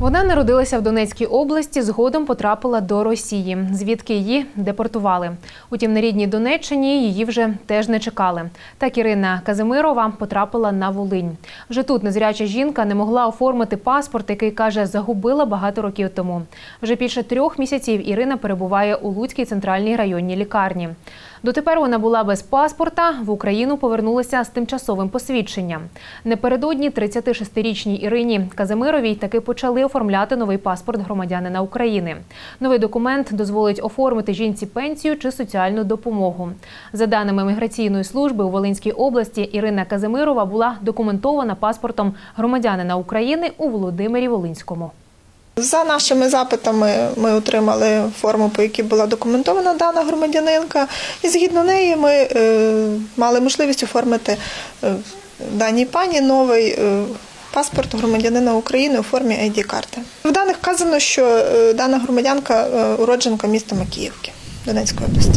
Вона народилася в Донецькій області, згодом потрапила до Росії, звідки її депортували. Утім, на рідній Донеччині її вже теж не чекали. Так Ірина Казимирова потрапила на Волинь. Вже тут незряча жінка не могла оформити паспорт, який каже, загубила багато років тому. Вже більше трьох місяців Ірина перебуває у Луцькій центральній районній лікарні. Дотепер вона була без паспорта. В Україну повернулася з тимчасовим посвідченням. Непередодні 36-річній Ірині Казимировій таки почали оформляти новий паспорт громадянина України. Новий документ дозволить оформити жінці пенсію чи соціальну допомогу. За даними міграційної служби у Волинській області, Ірина Казимирова була документована паспортом громадянина України у Володимирі Волинському. За нашими запитами ми отримали форму, по якій була документована дана громадянинка, і згідно неї ми е, мали можливість оформити е, даній пані новий е, паспорт громадянина України у формі id карти В даних вказано, що е, дана громадянка е, уродженка міста Макіївки Донецької області.